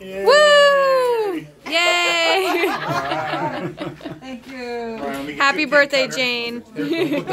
Yay. Woo! Yay! Thank you. Happy birthday. Jane.